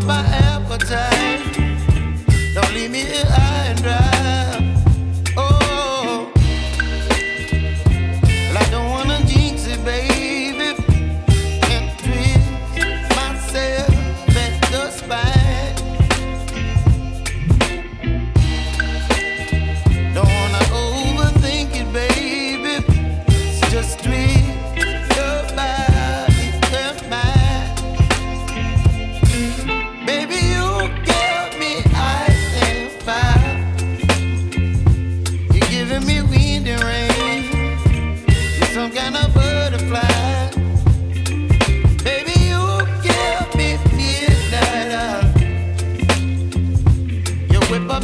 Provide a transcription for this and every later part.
My. I am.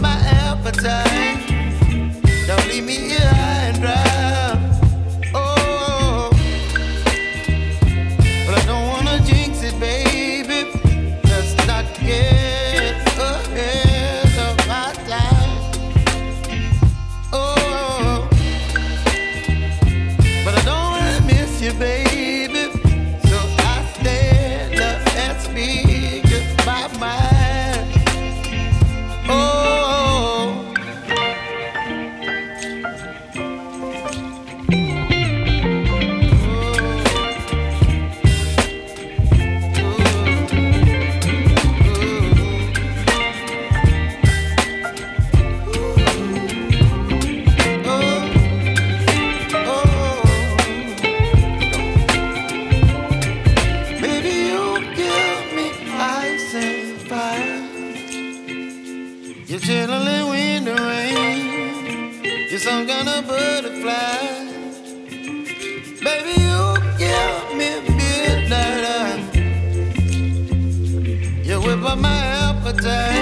my appetite. Gonna butterfly. Baby, you give me midnight. You whip up my appetite.